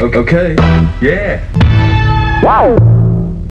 Okay. Yeah. Wow.